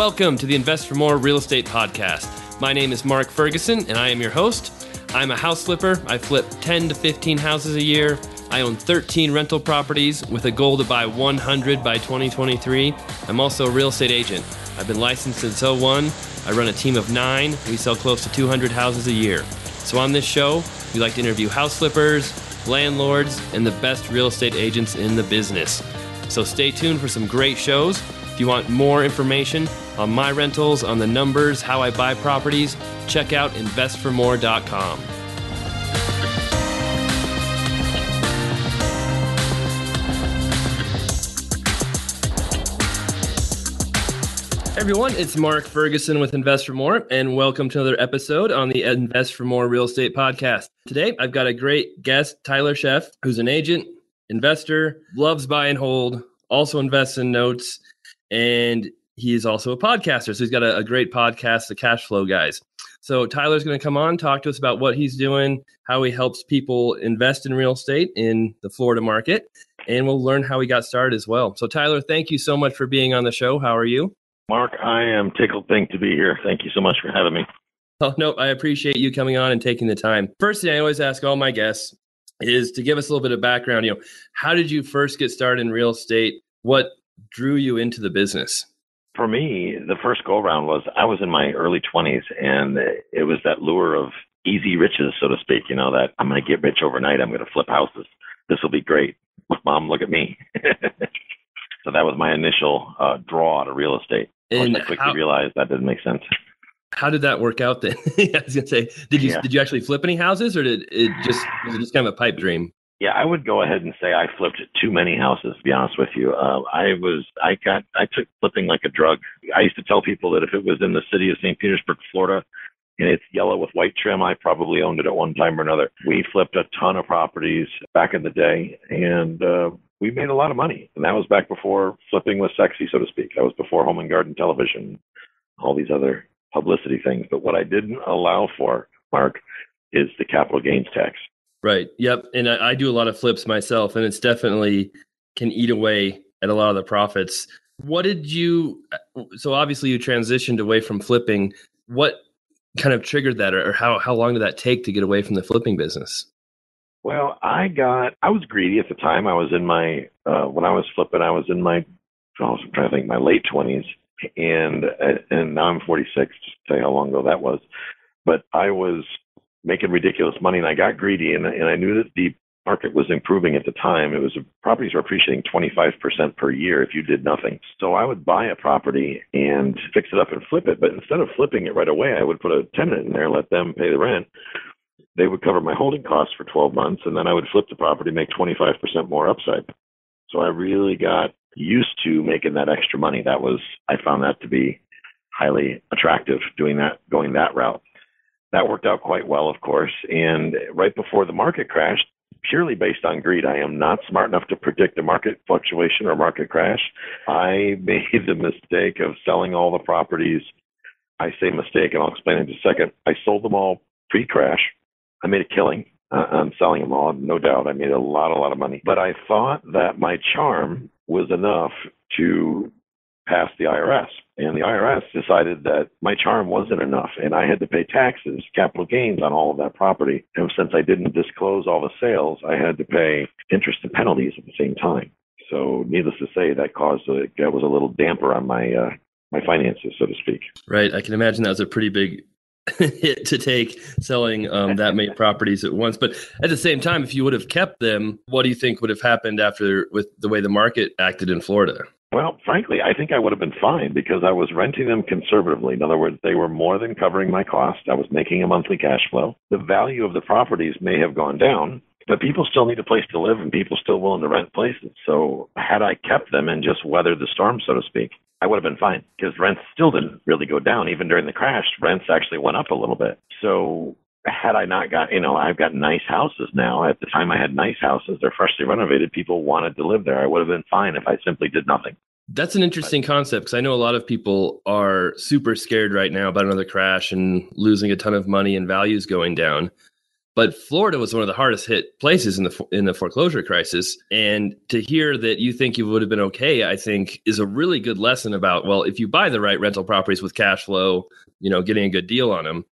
Welcome to the InvestFourMore Real Estate Podcast. My name is Mark Ferguson, and I am your host. I'm a house flipper. I flip 10 to 15 houses a year. I own 13 rental properties with a goal to buy 100 by 2023. I'm also a real estate agent. I've been licensed since 01. I run a team of nine. We sell close to 200 houses a year. So on this show, we like to interview house flippers, landlords, and the best real estate agents in the business. So stay tuned for some great shows. If you want more information on my rentals, on the numbers, how I buy properties, check out investfourmore.com. everyone, it's Mark Ferguson with InvestFourMore, and welcome to another episode on the InvestFourMore Real Estate Podcast. Today, I've got a great guest, Tyler Sheff, who's an agent, investor, loves buy and hold, also invests in notes, and he is also a podcaster. So he's got a, a great podcast, The Cash Flow Guys. So Tyler's going to come on, talk to us about what he's doing, how he helps people invest in real estate in the Florida market, and we'll learn how he got started as well. So Tyler, thank you so much for being on the show. How are you? Mark, I am tickled pink to be here. Thank you so much for having me. Oh, no, I appreciate you coming on and taking the time. First thing I always ask all my guests is to give us a little bit of background. You know, how did you first get started in real estate? What drew you into the business? For me, the first go around was I was in my early 20s, and it was that lure of easy riches, so to speak. You know, that I'm going to get rich overnight. I'm going to flip houses. This will be great. Mom, look at me. so that was my initial uh, draw to real estate. And I quickly how, realized that didn't make sense. How did that work out then? I was gonna say, did you yeah. did you actually flip any houses, or did it just was it just kind of a pipe dream? Yeah, I would go ahead and say I flipped too many houses. To be honest with you, uh, I was I got I took flipping like a drug. I used to tell people that if it was in the city of St. Petersburg, Florida, and it's yellow with white trim, I probably owned it at one time or another. We flipped a ton of properties back in the day, and uh, we made a lot of money. And that was back before flipping was sexy, so to speak. That was before home and garden television, all these other publicity things. But what I didn't allow for, Mark, is the capital gains tax. Right. Yep. And I, I do a lot of flips myself, and it's definitely can eat away at a lot of the profits. What did you? So obviously you transitioned away from flipping. What kind of triggered that, or how how long did that take to get away from the flipping business? Well, I got I was greedy at the time. I was in my uh when I was flipping, I was in my I was trying to think my late twenties and and now I'm 46 just to you how long ago that was. But I was making ridiculous money and I got greedy and and I knew that the market was improving at the time. It was properties were appreciating 25% per year if you did nothing. So I would buy a property and fix it up and flip it, but instead of flipping it right away, I would put a tenant in there, let them pay the rent they would cover my holding costs for 12 months, and then I would flip the property, make 25% more upside. So I really got used to making that extra money. That was, I found that to be highly attractive doing that, going that route. That worked out quite well, of course. And right before the market crashed, purely based on greed, I am not smart enough to predict a market fluctuation or market crash. I made the mistake of selling all the properties. I say mistake, and I'll explain in a second. I sold them all pre crash I made a killing uh, on selling them all, no doubt. I made a lot, a lot of money. But I thought that my charm was enough to pass the IRS. And the IRS decided that my charm wasn't enough, and I had to pay taxes, capital gains on all of that property. And since I didn't disclose all the sales, I had to pay interest and penalties at the same time. So, needless to say, that caused a, that was a little damper on my uh, my finances, so to speak. Right. I can imagine that was a pretty big hit to take selling um, that many properties at once. But at the same time, if you would have kept them, what do you think would have happened after with the way the market acted in Florida? Well, frankly, I think I would have been fine because I was renting them conservatively. In other words, they were more than covering my cost. I was making a monthly cash flow. The value of the properties may have gone down, but people still need a place to live and people still willing to rent places. So had I kept them and just weathered the storm, so to speak, I would have been fine because rents still didn't really go down. Even during the crash, rents actually went up a little bit. So had I not got, you know, I've got nice houses now. At the time I had nice houses, they're freshly renovated. People wanted to live there. I would have been fine if I simply did nothing. That's an interesting concept because I know a lot of people are super scared right now about another crash and losing a ton of money and values going down. But Florida was one of the hardest hit places in the in the foreclosure crisis, and to hear that you think you would have been okay, I think is a really good lesson about well, if you buy the right rental properties with cash flow, you know, getting a good deal on them,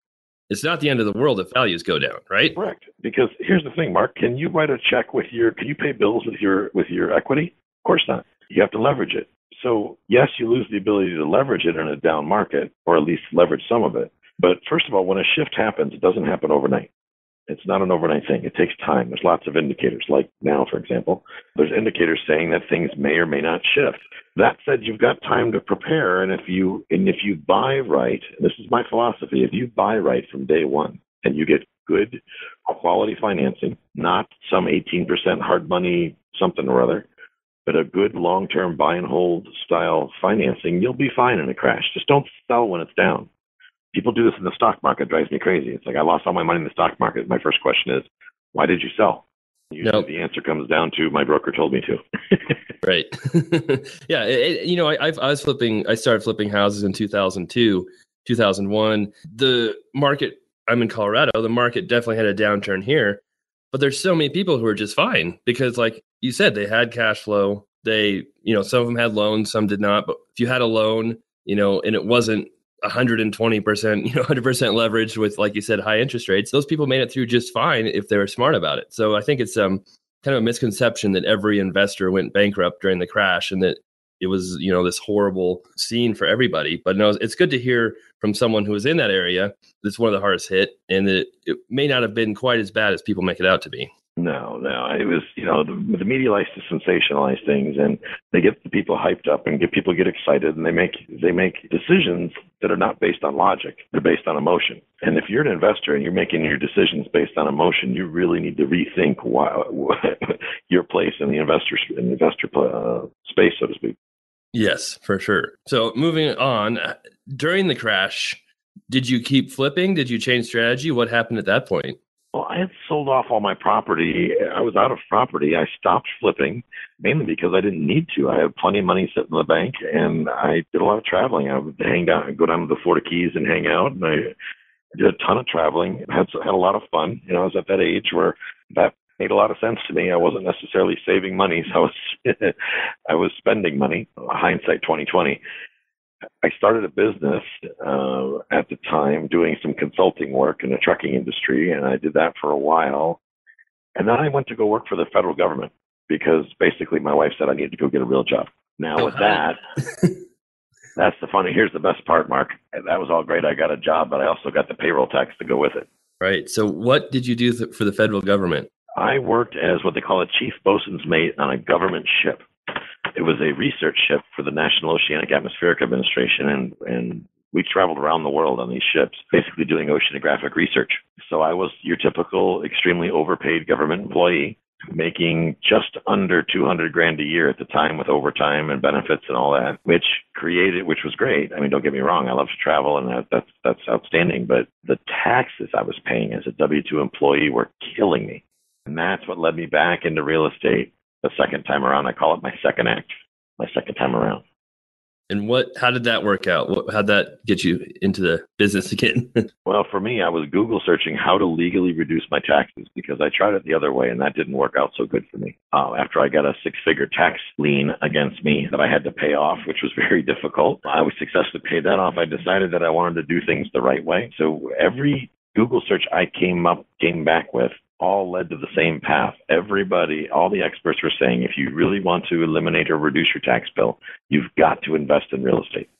it's not the end of the world if values go down, right? Correct. Because here's the thing, Mark, can you write a check with your can you pay bills with your with your equity? Of course not. You have to leverage it. So yes, you lose the ability to leverage it in a down market, or at least leverage some of it. But first of all, when a shift happens, it doesn't happen overnight. It's not an overnight thing. It takes time. There's lots of indicators, like now, for example. There's indicators saying that things may or may not shift. That said, you've got time to prepare, and if you and if you buy right, this is my philosophy. If you buy right from day one, and you get good quality financing, not some 18% hard money something or other, but a good long-term buy and hold style financing, you'll be fine in a crash. Just don't sell when it's down people do this in the stock market. drives me crazy. It's like I lost all my money in the stock market. My first question is, why did you sell? Usually nope. the answer comes down to my broker told me to. right. yeah. It, you know, I, I was flipping. I started flipping houses in 2002, 2001. The market. I'm in Colorado. The market definitely had a downturn here, but there's so many people who are just fine because, like you said, they had cash flow. They, you know, some of them had loans, some did not. But if you had a loan, you know, and it wasn't 120%, you know, 100% leverage with, like you said, high interest rates, those people made it through just fine if they were smart about it. So I think it's um, kind of a misconception that every investor went bankrupt during the crash and that it was, you know, this horrible scene for everybody. But no, it's good to hear from someone who was in that area that's one of the hardest hit and that it may not have been quite as bad as people make it out to be. No, no. It was, you know, the, the media likes to sensationalize things, and they get the people hyped up and get people get excited, and they make they make decisions that are not based on logic. They're based on emotion. And if you're an investor and you're making your decisions based on emotion, you really need to rethink why, your place in the investor in the investor uh, space, so to speak. Yes, for sure. So moving on, during the crash, did you keep flipping? Did you change strategy? What happened at that point? I had sold off all my property. I was out of property. I stopped flipping mainly because I didn't need to. I had plenty of money sitting in the bank, and I did a lot of traveling. I would hang down, go down to the Florida Keys, and hang out. And I did a ton of traveling. had had a lot of fun. You know, I was at that age where that made a lot of sense to me. I wasn't necessarily saving money, so I was I was spending money. Hindsight, twenty twenty. I started a business uh, at the time doing some consulting work in the trucking industry, and I did that for a while. And then I went to go work for the federal government because basically my wife said I needed to go get a real job. Now, oh, with that, that's the funny. Here's the best part, Mark. That was all great. I got a job, but I also got the payroll tax to go with it. Right. So, what did you do th- for the federal government? I worked as what they call a chief bosun's mate on a government ship it was a research ship for the National Oceanic Atmospheric Administration, and and we traveled around the world on these ships, basically doing oceanographic research. So I was your typical extremely overpaid government employee, making just under 200 grand a year at the time with overtime and benefits and all that, which created, which was great. I mean, don't get me wrong, I love to travel and that, that's that's outstanding. But the taxes I was paying as a W-2 employee were killing me, and that's what led me back into real estate the second time around. I call it my second act, my second time around. And what? How did that work out? What, how'd that get you into the business again? well, for me, I was Google searching how to legally reduce my taxes because I tried it the other way and that didn't work out so good for me. Uh, after I got a six-figure tax lien against me that I had to pay off, which was very difficult, I was successfully paid that off. I decided that I wanted to do things the right way. So every Google search I came up came back with all led to the same path. Everybody, all the experts were saying if you really want to eliminate or reduce your tax bill, you've got to invest in real estate.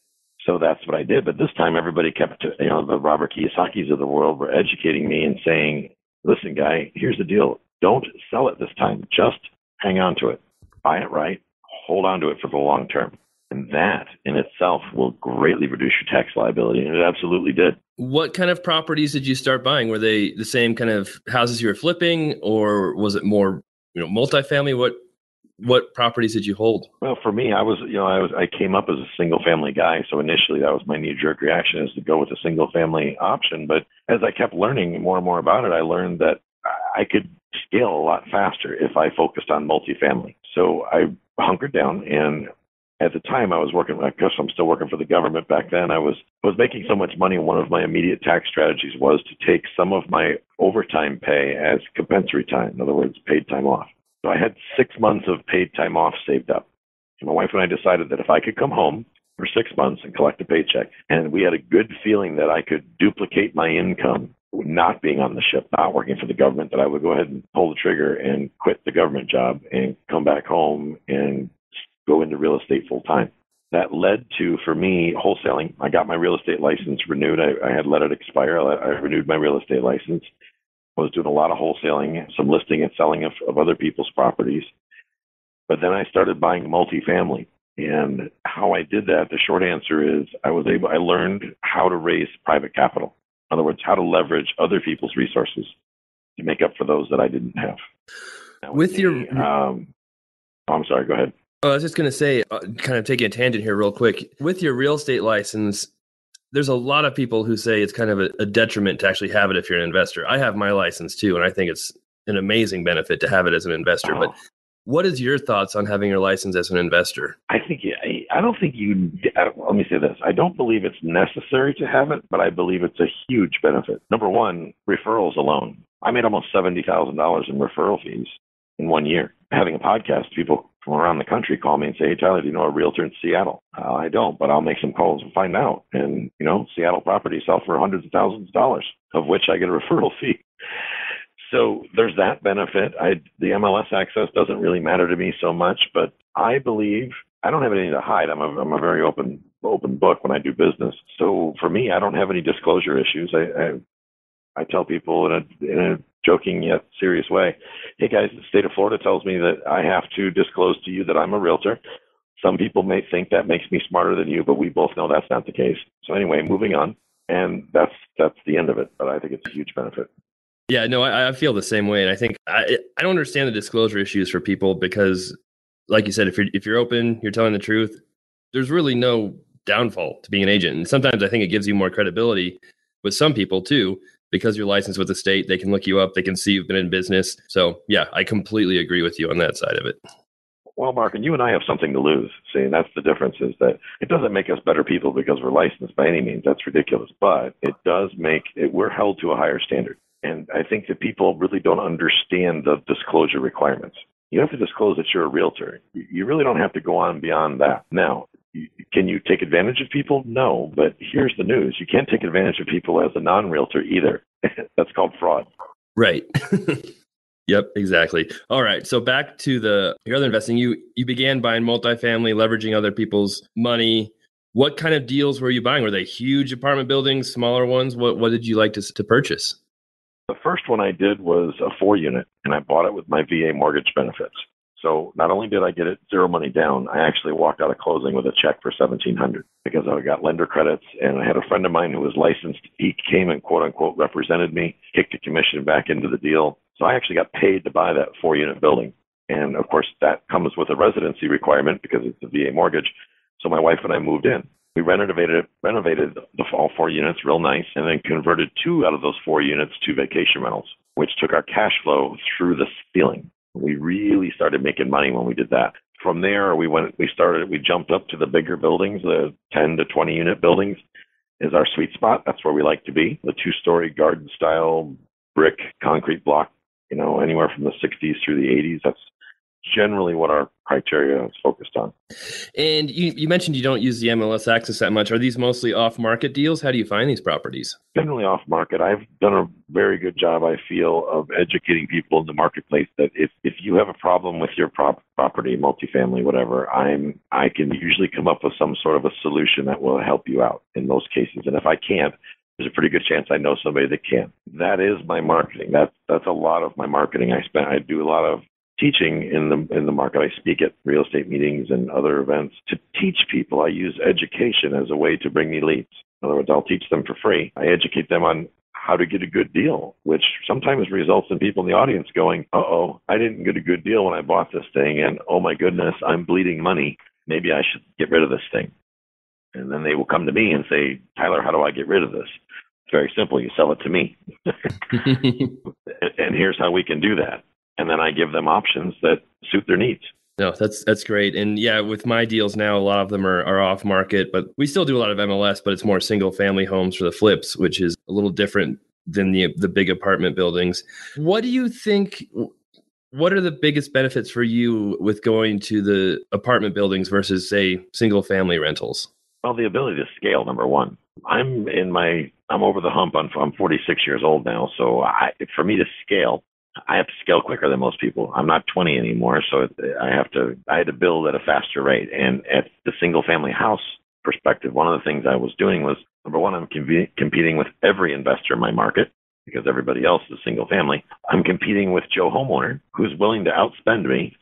So that's what I did. But this time everybody kept, you know, the Robert Kiyosaki's of the world were educating me and saying, listen, guy, here's the deal. Don't sell it this time. Just hang on to it. Buy it right. Hold on to it for the long term. And that in itself will greatly reduce your tax liability. And it absolutely did. What kind of properties did you start buying? Were they the same kind of houses you were flipping, or was it more, you know, multifamily? What what properties did you hold? Well, for me, I was, you know, I was, I came up as a single family guy, so initially that was my knee jerk reaction is to go with a single family option. But as I kept learning more and more about it, I learned that I could scale a lot faster if I focused on multifamily. So I hunkered down and at the time I was working, I guess I'm still working for the government back then. I was, was making so much money. One of my immediate tax strategies was to take some of my overtime pay as compensatory time. In other words, paid time off. So I had six months of paid time off saved up. So my wife and I decided that if I could come home for six months and collect a paycheck, and we had a good feeling that I could duplicate my income not being on the ship, not working for the government, that I would go ahead and pull the trigger and quit the government job and come back home and go into real estate full time. That led to, for me, wholesaling. I got my real estate license renewed. I, I had let it expire. I, I renewed my real estate license. I was doing a lot of wholesaling, some listing and selling of, of other people's properties. But then I started buying multifamily. And how I did that, the short answer is I was able, I learned how to raise private capital. In other words, how to leverage other people's resources to make up for those that I didn't have. Now, With your, um, oh, I'm sorry, go ahead. Oh, I was just going to say, uh, kind of taking a tangent here, real quick. With your real estate license, there's a lot of people who say it's kind of a, a, detriment to actually have it if you're an investor. I have my license too, and I think it's an amazing benefit to have it as an investor. Oh. But what is your thoughts on having your license as an investor? I think I don't think you. Let me say this: I don't believe it's necessary to have it, but I believe it's a huge benefit. Number one, referrals alone. I made almost seventy thousand dollars in referral fees in one year. Having a podcast, people from around the country call me and say, "Hey, Tyler, do you know a realtor in Seattle?" Uh, I don't, but I'll make some calls and find out. And you know, Seattle properties sell for hundreds of thousands of dollars, of which I get a referral fee. So there's that benefit. I, the MLS access doesn't really matter to me so much, but I believe I don't have anything to hide. I'm a, I'm a very open open book when I do business. So for me, I don't have any disclosure issues. I, I I tell people in a, in a joking yet serious way, hey guys, the state of Florida tells me that I have to disclose to you that I'm a realtor. Some people may think that makes me smarter than you, but we both know that's not the case. So anyway, moving on, and that's that's the end of it. But I think it's a huge benefit. Yeah, no, I, I feel the same way, and I think I I don't understand the disclosure issues for people because, like you said, if you're if you're open, you're telling the truth. There's really no downfall to being an agent, and sometimes I think it gives you more credibility with some people too because you're licensed with the state, they can look you up, they can see you've been in business. So, yeah, I completely agree with you on that side of it. Well, Mark, and you and I have something to lose. See, and that's the difference is that it doesn't make us better people because we're licensed by any means. That's ridiculous. But it does make it, we're held to a higher standard. And I think that people really don't understand the disclosure requirements. You have to disclose that you're a realtor. You really don't have to go on beyond that. Now, can you take advantage of people? No, but here's the news: you can't take advantage of people as a non-realtor either. That's called fraud. Right. yep, exactly. All right. So back to the your other investing. You you began buying multifamily, leveraging other people's money. What kind of deals were you buying? Were they huge apartment buildings, smaller ones? What what did you like to to purchase? The first one I did was a four unit, and I bought it with my VA mortgage benefits. So not only did I get it zero money down, I actually walked out of closing with a check for seventeen hundred because I got lender credits and I had a friend of mine who was licensed. He came and quote unquote represented me, kicked a commission back into the deal. So I actually got paid to buy that four unit building. And of course that comes with a residency requirement because it's a VA mortgage. So my wife and I moved in. We renovated renovated the all four units real nice and then converted two out of those four units to vacation rentals, which took our cash flow through the ceiling. We really started making money when we did that. From there, we went, we started, we jumped up to the bigger buildings, the 10 to 20 unit buildings is our sweet spot. That's where we like to be. The two story garden style brick concrete block, you know, anywhere from the 60s through the 80s. That's generally what our criteria is focused on. And you, you mentioned you don't use the MLS access that much. Are these mostly off market deals? How do you find these properties? Generally off market. I've done a very good job, I feel, of educating people in the marketplace that if, if you have a problem with your prop, property, multifamily, whatever, I'm I can usually come up with some sort of a solution that will help you out in most cases. And if I can't, there's a pretty good chance I know somebody that can. That is my marketing. That's that's a lot of my marketing. I spend I do a lot of teaching in the in the market. I speak at real estate meetings and other events to teach people. I use education as a way to bring me leads. In other words, I'll teach them for free. I educate them on how to get a good deal, which sometimes results in people in the audience going, "Uh oh, I didn't get a good deal when I bought this thing, and oh my goodness, I'm bleeding money. Maybe I should get rid of this thing." And then they will come to me and say, "Tyler, how do I get rid of this?" It's very simple. You sell it to me. and here's how we can do that and then I give them options that suit their needs. No, that's that's great. And yeah, with my deals now, a lot of them are, are off market, but we still do a lot of MLS, but it's more single family homes for the flips, which is a little different than the the big apartment buildings. What do you think what are the biggest benefits for you with going to the apartment buildings versus say single family rentals? Well, the ability to scale number one. I'm in my I'm over the hump. I'm I'm 46 years old now, so I for me to scale, I have to scale quicker than most people. I'm not 20 anymore, so I have to I had to build at a faster rate. And at the single family house perspective, one of the things I was doing was number one, I'm com- competing with every investor in my market because everybody else is single family. I'm competing with Joe homeowner who's willing to outspend me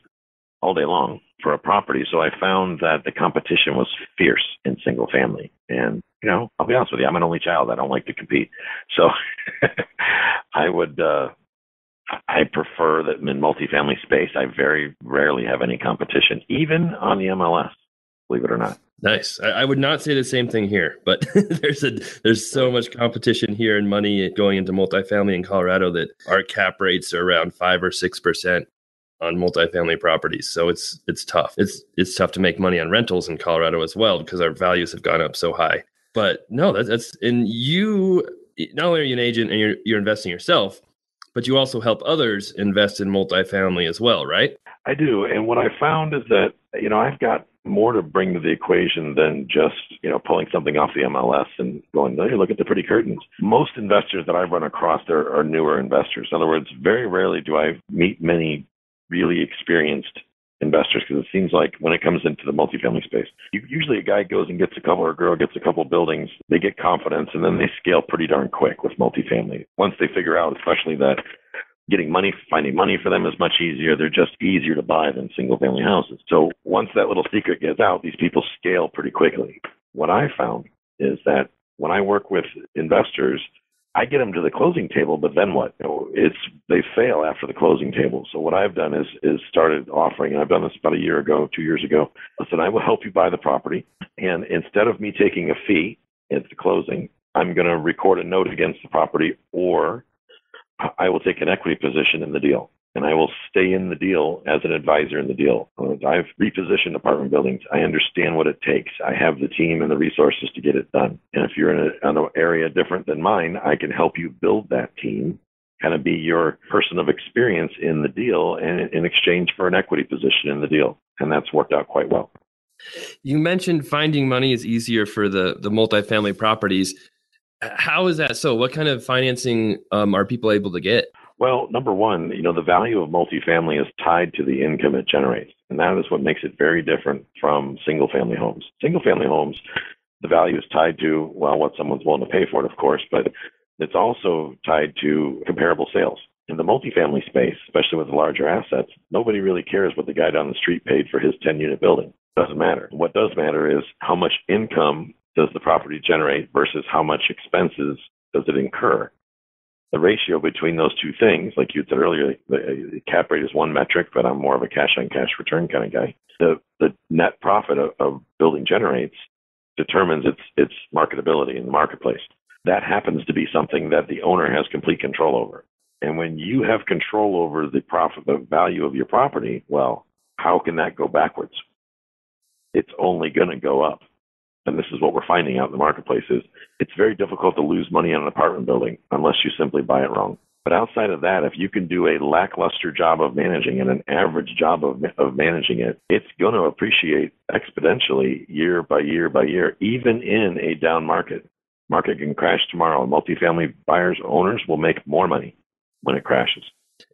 all day long for a property. So I found that the competition was fierce in single family. And, you know, I'll be honest with you, I'm an only child. I don't like to compete. So I would, uh, I prefer that in multifamily space, I very rarely have any competition, even on the MLS, believe it or not. Nice. I, I would not say the same thing here, but there's a there's so much competition here and money going into multifamily in Colorado that our cap rates are around five or six percent on multifamily properties. So it's it's tough. It's it's tough to make money on rentals in Colorado as well because our values have gone up so high. But no, that, that's and you not only are you an agent and you're you're investing yourself, but you also help others invest in multifamily as well, right? I do. And what I found is that you know I've got more to bring to the equation than just you know pulling something off the MLS and going, hey, look at the pretty curtains. Most investors that I run across are, are newer investors. In other words, very rarely do I meet many really experienced investors because it seems like when it comes into the multifamily space, you, usually a guy goes and gets a couple or a girl gets a couple buildings, they get confidence, and then they scale pretty darn quick with multifamily. Once they figure out, especially that getting money, finding money for them is much easier. They're just easier to buy than single family houses. So once that little secret gets out, these people scale pretty quickly. What I found is that when I work with investors, I get them to the closing table, but then what? It's they fail after the closing table. So what I've done is is started offering, and I've done this about a year ago, two years ago. Said I will help you buy the property, and instead of me taking a fee at the closing, I'm going to record a note against the property, or I will take an equity position in the deal and I will stay in the deal as an advisor in the deal. I've repositioned apartment buildings. I understand what it takes. I have the team and the resources to get it done. And if you're in, a, in an area different than mine, I can help you build that team, kind of be your person of experience in the deal and in exchange for an equity position in the deal. And that's worked out quite well. You mentioned finding money is easier for the, the multifamily properties. How is that so? What kind of financing um, are people able to get? Well, number one, you know, the value of multifamily is tied to the income it generates. And that is what makes it very different from single family homes. Single family homes, the value is tied to, well, what someone's willing to pay for it, of course, but it's also tied to comparable sales. In the multifamily space, especially with larger assets, nobody really cares what the guy down the street paid for his 10 unit building. Doesn't matter. What does matter is how much income does the property generate versus how much expenses does it incur? The ratio between those two things, like you said earlier, the cap rate is one metric, but I'm more of a cash on cash return kind of guy. The the net profit of, of building generates determines its its marketability in the marketplace. That happens to be something that the owner has complete control over. And when you have control over the profit, the value of your property, well, how can that go backwards? It's only going to go up and this is what we're finding out in the marketplace is it's very difficult to lose money on an apartment building unless you simply buy it wrong. But outside of that, if you can do a lackluster job of managing and an average job of, of managing it, it's going to appreciate exponentially year by year by year, even in a down market. Market can crash tomorrow. Multifamily buyers, owners will make more money when it crashes.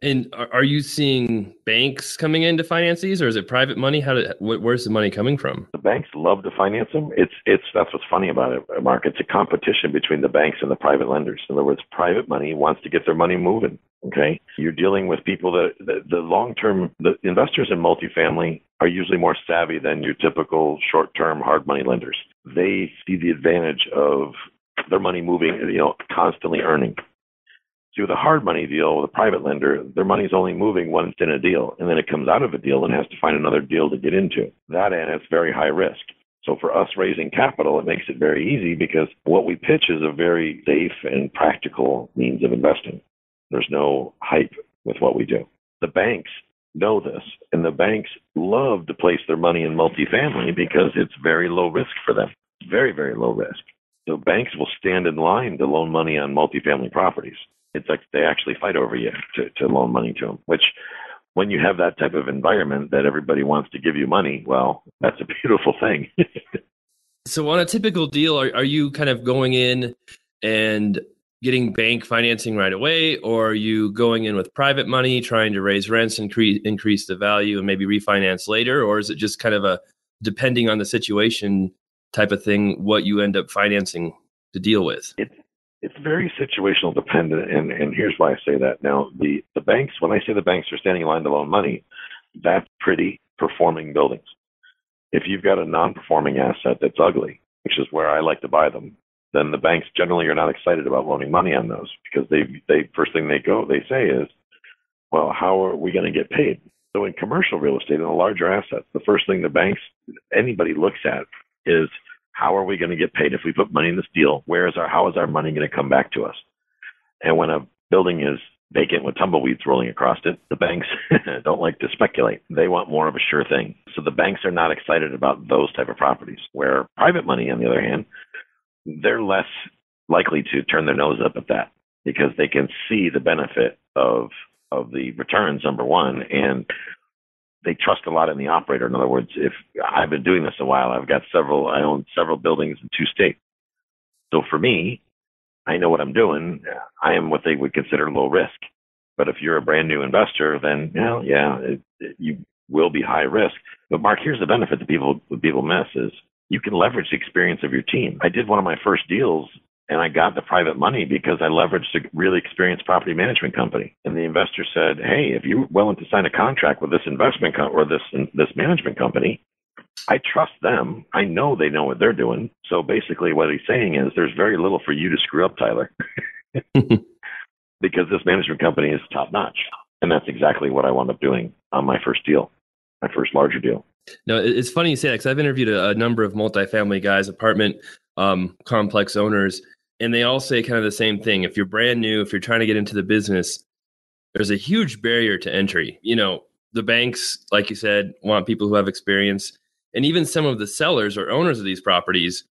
And are you seeing banks coming in to finance these, or is it private money? How did, where's the money coming from? The banks love to finance them. It's it's that's what's funny about it, Mark. It's a competition between the banks and the private lenders. In other words, private money wants to get their money moving. Okay, you're dealing with people that the, the long term the investors in multifamily are usually more savvy than your typical short term hard money lenders. They see the advantage of their money moving, you know, constantly earning. See, with a hard money deal with a private lender, their money's only moving once in a deal, and then it comes out of a deal and has to find another deal to get into. That end, it's very high risk. So for us raising capital, it makes it very easy because what we pitch is a very safe and practical means of investing. There's no hype with what we do. The banks know this, and the banks love to place their money in multifamily because it's very low risk for them. Very, very low risk. So banks will stand in line to loan money on multifamily properties. It's like they actually fight over you to, to loan money to them, which when you have that type of environment that everybody wants to give you money, well, that's a beautiful thing. so on a typical deal, are, are you kind of going in and getting bank financing right away, or are you going in with private money, trying to raise rents, increase increase the value, and maybe refinance later, or is it just kind of a depending on the situation type of thing, what you end up financing to deal with? It's it's very situational dependent, and and here's why I say that. Now the the banks, when I say the banks are standing in line to loan money, that's pretty performing buildings. If you've got a non-performing asset that's ugly, which is where I like to buy them, then the banks generally are not excited about loaning money on those because they they first thing they go they say is, well, how are we going to get paid? So in commercial real estate and the larger assets, the first thing the banks anybody looks at is how are we going to get paid if we put money in this deal? Where is our how is our money going to come back to us? And when a building is vacant with tumbleweeds rolling across it, the banks don't like to speculate. They want more of a sure thing. So the banks are not excited about those type of properties. Where private money, on the other hand, they're less likely to turn their nose up at that because they can see the benefit of of the returns number one and they trust a lot in the operator. In other words if i've been doing this a while i've got several i own several buildings in two states. So for me i know what i'm doing. I am what they would consider low risk. But if you're a brand new investor then yeah it, it, you will be high risk. But mark here's the benefit that people that people miss is you can leverage the experience of your team. I did one of my first deals and I got the private money because I leveraged a really experienced property management company. And the investor said, "Hey, if you're willing to sign a contract with this investment co- or this this management company, I trust them. I know they know what they're doing. So basically, what he's saying is, there's very little for you to screw up, Tyler, because this management company is top notch. And that's exactly what I wound up doing on my first deal, my first larger deal. No, it's funny you say that because I've interviewed a, a, number of multifamily guys, apartment um, complex owners, and they all say kind of the same thing. If you're brand new, if you're trying to get into the business, there's a huge barrier to entry. You know, the banks, like you said, want people who have experience, and even some of the sellers or owners of these properties,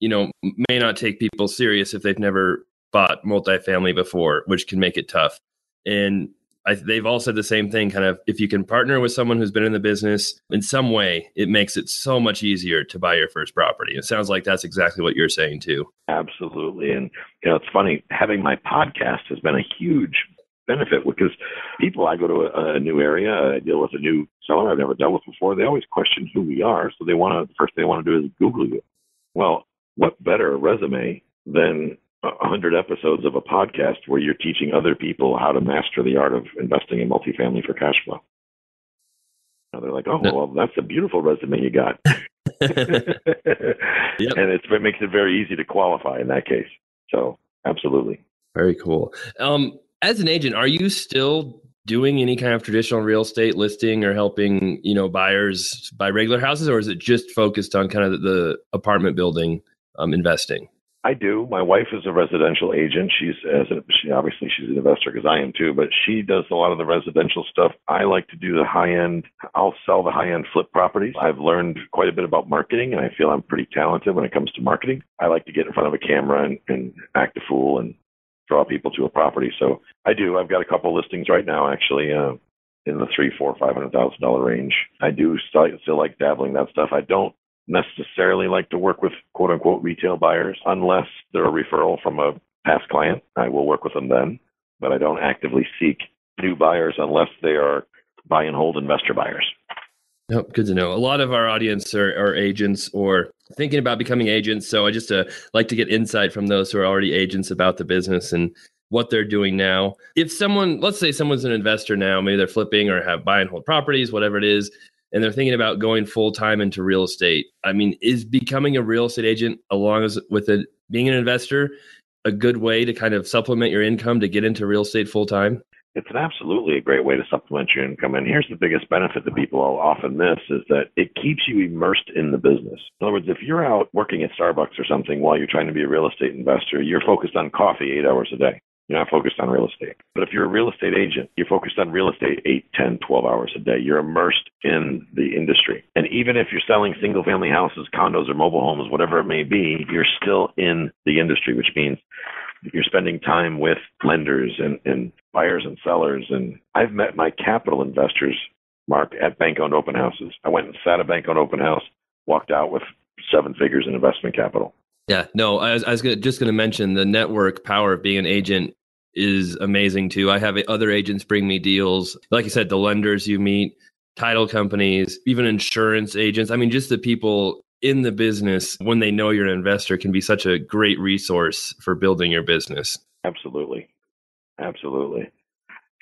you know, may not take people serious if they've never bought multifamily before, which can make it tough. And I, they've all said the same thing kind of if you can partner with someone who's been in the business in some way it makes it so much easier to buy your first property. It sounds like that's exactly what you're saying too. Absolutely. And you know it's funny having my podcast has been a huge benefit because people i go to a, a new area i deal with a new seller i've never dealt with before they always question who we are. So they want to the first thing they want to do is google you. Well what better resume than a hundred episodes of a podcast where you're teaching other people how to master the art of investing in multifamily for cash flow. Now they're like, oh, well, that's a beautiful resume you got. yep. And it makes it very easy to qualify in that case. So, absolutely. Very cool. Um, as an agent, are you still doing any kind of traditional real estate listing or helping, you know, buyers buy regular houses, or is it just focused on kind of the apartment building um, investing? I do. My wife is a residential agent. She's as a, she obviously she's an investor because I am too, but she does a lot of the residential stuff. I like to do the high end. I'll sell the high end flip properties. I've learned quite a bit about marketing, and I feel I'm pretty talented when it comes to marketing. I like to get in front of a camera and, and act a fool and draw people to a property. So I do. I've got a couple listings right now, actually. Uh, in the three, four, five hundred thousand dollar range. I do still, still like dabbling that stuff. I don't necessarily like to work with quote unquote retail buyers unless they're a referral from a past client. I will work with them then, but I don't actively seek new buyers unless they are buy and hold investor buyers. Nope, good to know. A lot of our audience are, are agents or thinking about becoming agents. So I just uh, like to get insight from those who are already agents about the business and what they're doing now. If someone, let's say someone's an investor now, maybe they're flipping or have buy and hold properties, whatever it is, and they're thinking about going full time into real estate. I mean, is becoming a real estate agent along as with it being an investor a good way to kind of supplement your income to get into real estate full time? It's an absolutely a great way to supplement your income. And here's the biggest benefit that people often miss is that it keeps you immersed in the business. In other words, if you're out working at Starbucks or something while you're trying to be a real estate investor, you're focused on coffee eight hours a day. You're not focused on real estate. But if you're a real estate agent, you're focused on real estate 8, 10, 12 hours a day. You're immersed in the industry. And even if you're selling single family houses, condos, or mobile homes, whatever it may be, you're still in the industry, which means you're spending time with lenders and, and buyers and sellers. And I've met my capital investors, Mark, at bank owned open houses. I went and sat a bank owned open house, walked out with seven figures in investment capital. Yeah, no, I was, I was gonna, just going to mention the network power of being an agent is amazing too. I have other agents bring me deals. Like you said, the lenders you meet, title companies, even insurance agents. I mean, just the people in the business when they know you're an investor can be such a great resource for building your business. Absolutely. Absolutely.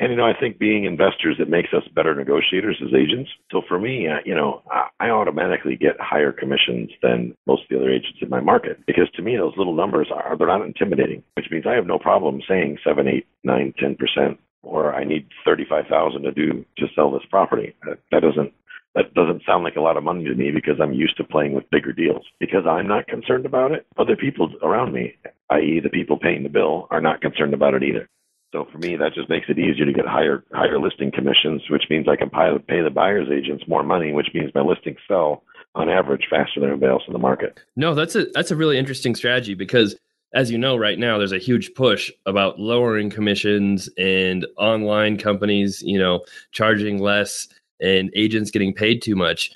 And you know, I think being investors it makes us better negotiators as agents. So for me, uh, you know, I automatically get higher commissions than most of the other agents in my market because to me those little numbers are they're not intimidating, which means I have no problem saying seven, eight, nine, ten percent, or I need thirty-five thousand to do to sell this property. That, that doesn't that doesn't sound like a lot of money to me because I'm used to playing with bigger deals. Because I'm not concerned about it, other people around me, i.e., the people paying the bill, are not concerned about it either. So for me, that just makes it easier to get higher higher listing commissions, which means I can pay the buyer's agents more money, which means my listings sell on average faster than everybody else in the market. No, that's a that's a really interesting strategy because as you know right now there's a huge push about lowering commissions and online companies, you know, charging less and agents getting paid too much.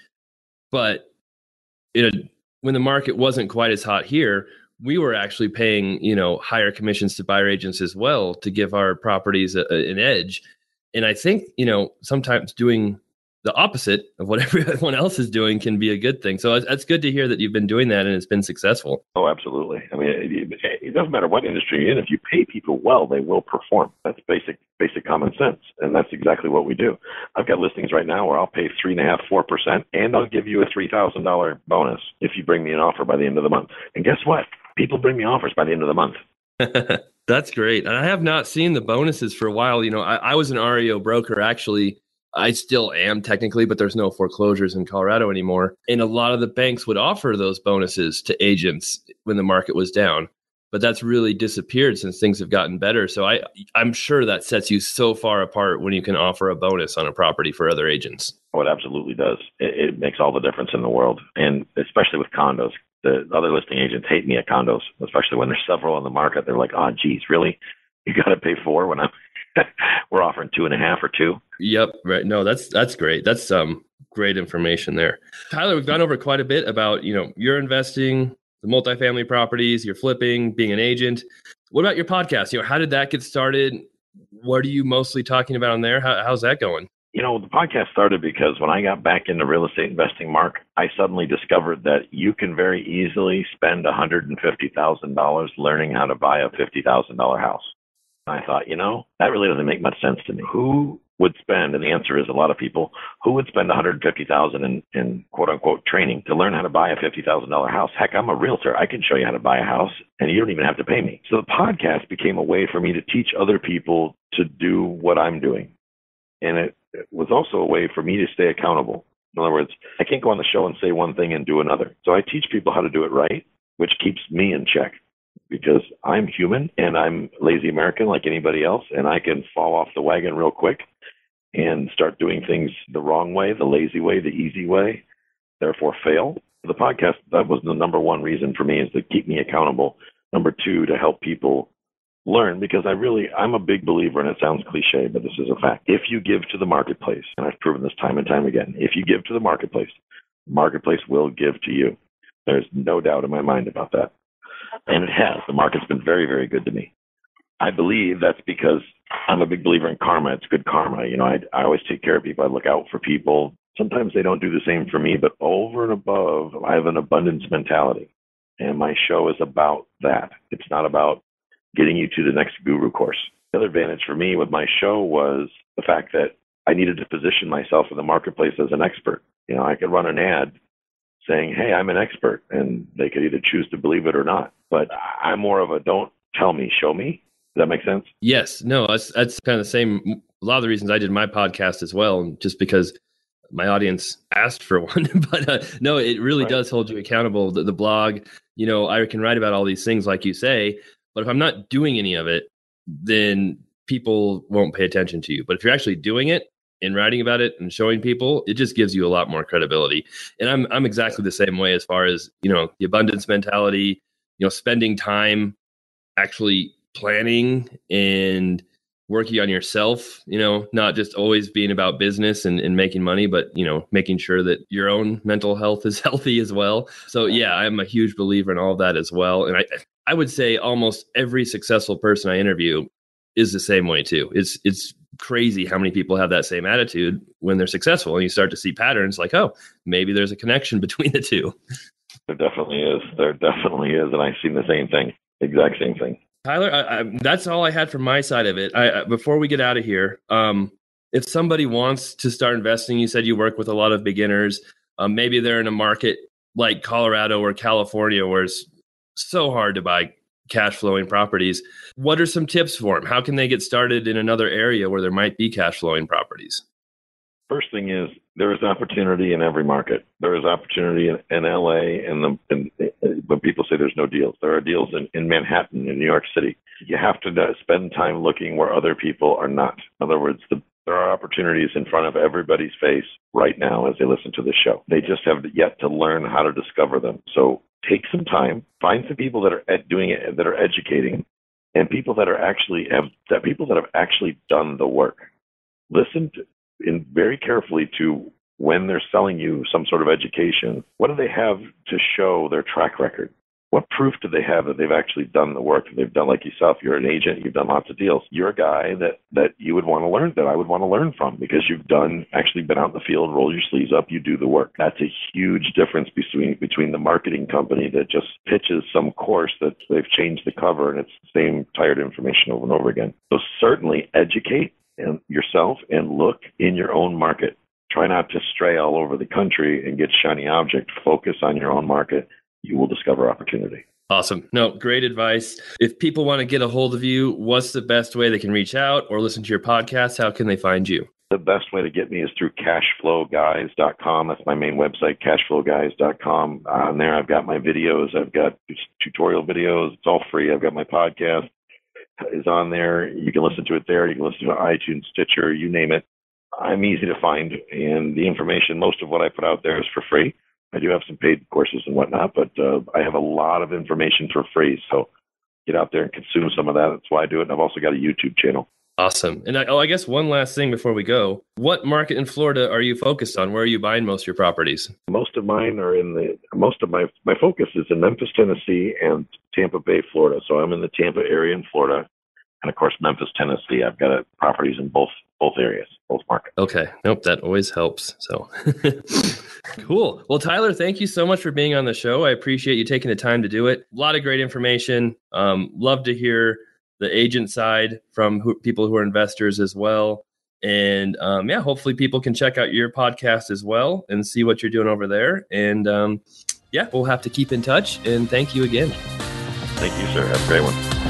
But you know, when the market wasn't quite as hot here, we were actually paying you know higher commissions to buyer agents as well to give our properties a, a, an edge and i think you know sometimes doing the opposite of what everyone else is doing can be a good thing. So that's good to hear that you've been doing that and it's been successful. Oh, absolutely. I mean, it, it doesn't matter what industry you're in. If you pay people well, they will perform. That's basic, basic common sense, and that's exactly what we do. I've got listings right now where I'll pay three and a half, four percent, and I'll give you a three thousand dollar bonus if you bring me an offer by the end of the month. And guess what? People bring me offers by the end of the month. That's great. And I have not seen the bonuses for a while. You know, I, I was an REO broker actually I still am technically, but there's no foreclosures in Colorado anymore. And a lot of the banks would offer those bonuses to agents when the market was down. But that's really disappeared since things have gotten better. So I I'm sure that sets you so far apart when you can offer a bonus on a property for other agents. Oh, it absolutely does. It, it makes all the difference in the world, and especially with condos. The other listing agents hate me at condos, especially when there's several on the market. They're like, "Oh, geez, really? You got to pay four when I'm we're offering two and a half or two. Yep. Right. No, that's that's great. That's um great information there. Tyler, we've gone over quite a bit about, you know, your investing, the multifamily properties, you're flipping, being an agent. What about your podcast? You know, how did that get started? What are you mostly talking about on there? How, how's that going? You know, the podcast started because when I got back into real estate investing, Mark, I suddenly discovered that you can very easily spend $150,000 learning how to buy a $50,000 house. I thought, you know, that really doesn't make much sense to me. Who would spend, and the answer is a lot of people, who would spend 150,000 in, in quote unquote training to learn how to buy a $50,000 house? Heck, I'm a realtor. I can show you how to buy a house and you don't even have to pay me. So the podcast became a way for me to teach other people to do what I'm doing. And it, it was also a way for me to stay accountable. In other words, I can't go on the show and say one thing and do another. So I teach people how to do it right, which keeps me in check because I'm human and I'm lazy American like anybody else, and I can fall off the wagon real quick and start doing things the wrong way, the lazy way, the easy way, therefore fail. The podcast, that was the number one reason for me is to keep me accountable. Number two, to help people learn because I really, I'm a big believer, and it sounds cliche, but this is a fact. If you give to the marketplace, and I've proven this time and time again, if you give to the marketplace, marketplace will give to you. There's no doubt in my mind about that and it has. The market's been very, very good to me. I believe that's because I'm a big believer in karma. It's good karma. You know, I, I always take care of people. I look out for people. Sometimes they don't do the same for me, but over and above, I have an abundance mentality. And my show is about that. It's not about getting you to the next guru course. The other advantage for me with my show was the fact that I needed to position myself in the marketplace as an expert. You know, I could run an ad saying, "Hey, I'm an expert," and they could either choose to believe it or not. But I'm more of a don't tell me, show me. Does that make sense? Yes. No, that's that's kind of the same. A lot of the reasons I did my podcast as well, just because my audience asked for one. but uh, no, it really right. does hold you accountable. The, the blog, you know, I can write about all these things like you say, but if I'm not doing any of it, then people won't pay attention to you. But if you're actually doing it and writing about it and showing people, it just gives you a lot more credibility. And I'm I'm exactly the same way as far as, you know, the abundance mentality, you know, spending time actually planning and working on yourself, you know, not just always being about business and, and making money, but, you know, making sure that your own mental health is healthy as well. So yeah, I'm a huge believer in all of that as well. And I, I would say almost every successful person I interview is the same way too. It's, it's crazy how many people have that same attitude when they're successful and you start to see patterns like, oh, maybe there's a connection between the two. There definitely is. There definitely is. And I've seen the same thing, exact same thing. Tyler, I, I, that's all I had from my side of it. I, before we get out of here, um, if somebody wants to start investing, you said you work with a lot of beginners. Um, maybe they're in a market like Colorado or California where it's so hard to buy cash flowing properties. What are some tips for them? How can they get started in another area where there might be cash flowing properties? First thing is there is opportunity in every market. There is opportunity in, in LA, and the when uh, people say there's no deals, there are deals in, in Manhattan, in New York City. You have to uh, spend time looking where other people are not. In other words, the, there are opportunities in front of everybody's face right now as they listen to the show. They just have yet to learn how to discover them. So take some time, find some people that are doing it, that are educating, and people that are actually have that people that have actually done the work. Listen to, in very carefully to when they're selling you some sort of education, what do they have to show their track record? What proof do they have that they've actually done the work that they've done like yourself? You're an agent, you've done lots of deals. You're a guy that, that you would want to learn, that I would want to learn from because you've done, actually been out in the field, roll your sleeves up, you do the work. That's a huge difference between, between the marketing company that just pitches some course that they've changed the cover and it's the same tired information over and over again. So certainly educate and yourself and look in your own market. Try not to stray all over the country and get shiny object. Focus on your own market. You will discover opportunity. Awesome. No, great advice. If people want to get a hold of you, what's the best way they can reach out or listen to your podcast? How can they find you? The best way to get me is through cashflowguys.com. That's my main website, cashflowguys.com. On uh, there, I've got my videos. I've got tutorial videos. It's all free. I've got my podcast is on there. You can listen to it there. You can listen to iTunes, Stitcher, you name it. I'm easy to find, and the information, most of what I put out there is for free. I do have some paid courses and whatnot, but uh, I have a lot of information for free. So get out there and consume some of that. That's why I do it. And I've also got a YouTube channel. Awesome. And I, oh, I guess one last thing before we go. What market in Florida are you focused on? Where are you buying most of your properties? Most of mine are in the most of my my focus is in Memphis, Tennessee and Tampa Bay, Florida. So I'm in the Tampa area in Florida and of course Memphis, Tennessee. I've got properties in both both areas, both markets. Okay, nope, that always helps. So cool. Well, Tyler, thank you so much for being on the show. I appreciate you taking the time to do it. A lot of great information. Um, love to hear the agent side from who, people who are investors as well. And um, yeah, hopefully people can check out your podcast as well and see what you're doing over there. And um, yeah, we'll have to keep in touch. And thank you again. Thank you, sir. Have a great one.